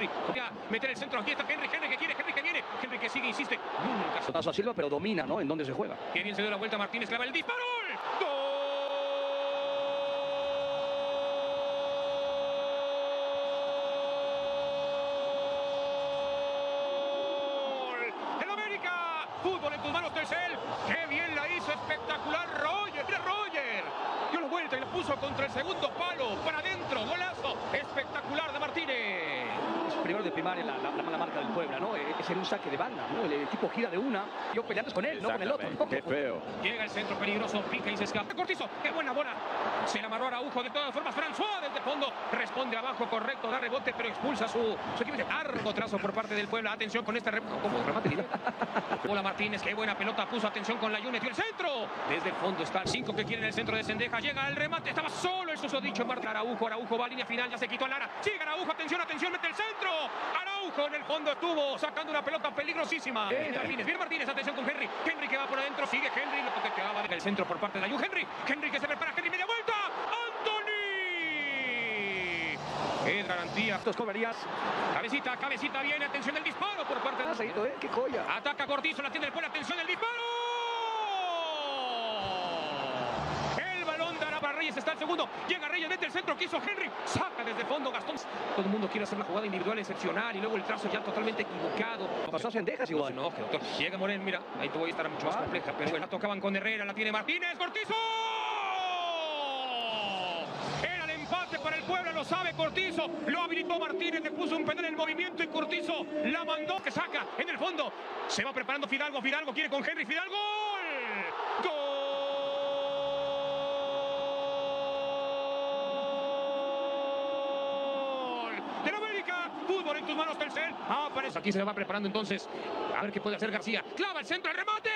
Henry. Ya, meter el centro. Aquí está Henry. Henry que quiere. Henry que viene. Henry que sigue, insiste. Nunca. Sotazo a Silva, pero domina, ¿no? En dónde se juega. Que bien se dio la vuelta Martínez. Clava el disparo. ¡Gol! ¡El América! Fútbol en tus manos, Telcel. ¡Qué bien la hizo! Espectacular Roger. ¡Mira Roger! Dio la vuelta y la puso contra el segundo palo. Para adentro. Golazo. Espectacular de Martínez. Primaria la, la, la mala marca del Puebla, ¿no? Eh, Es en un saque de banda, ¿no? El equipo gira de una. Yo peleando con él, no con el otro. Qué feo. Llega el centro peligroso, pica y se escapa. Cortizo, qué buena bola. Se la amarró Araujo de todas formas. François desde fondo responde abajo, correcto, da rebote, pero expulsa su, su equipo. Largo trazo por parte del Puebla. Atención con este remate. ¿Cómo? Remate directo. Hola Martínez, qué buena pelota puso. Atención con la metió el centro. Desde el fondo está el 5 que quiere en el centro de Sendeja. Llega el remate, estaba solo el susodicho Marta Araujo. Araujo va a línea final, ya se quitó a Lara. Sigue Araujo, atención, atención, mete el centro. Araujo en el fondo estuvo sacando una pelota peligrosísima. Bien Martínez, bien Martínez, atención con Henry. Henry que va por adentro, sigue Henry, lo toqueteaba en el centro por parte de la. Henry, Henry que se prepara, Henry media vuelta. Anthony. Qué garantía. Estos coberías. Cabecita, cabecita, viene, atención del disparo por parte Ha de... seguido, ¿eh? ¡Qué joya! Ataca Cortizo, la tiene el pueblo, atención el disparo. El balón dará para Reyes, está el segundo. Llega Reyes, mete el centro, quiso Henry. Saca desde fondo Gastón. Todo el mundo quiere hacer una jugada individual excepcional y luego el trazo ya totalmente equivocado. Pasó a Sendejas igual. No, que doctor. Llega Morel, mira, ahí te voy a estar mucho más compleja. Pero bueno, la tocaban con Herrera, la tiene Martínez, Cortizo. Era el empate para el Puebla, lo sabe Cortizo. Lo habilitó Martínez, le puso un penal en movimiento y Cortizo la mandó que saca en el fondo. Se va preparando Fidalgo, Fidalgo quiere con Henry, Fidalgo. ¡Gol! ¡Gol! Fútbol en tus manos, Telcel. Ah, parece. Aquí se va preparando entonces. A ver qué puede hacer García. Clava el centro, el remate.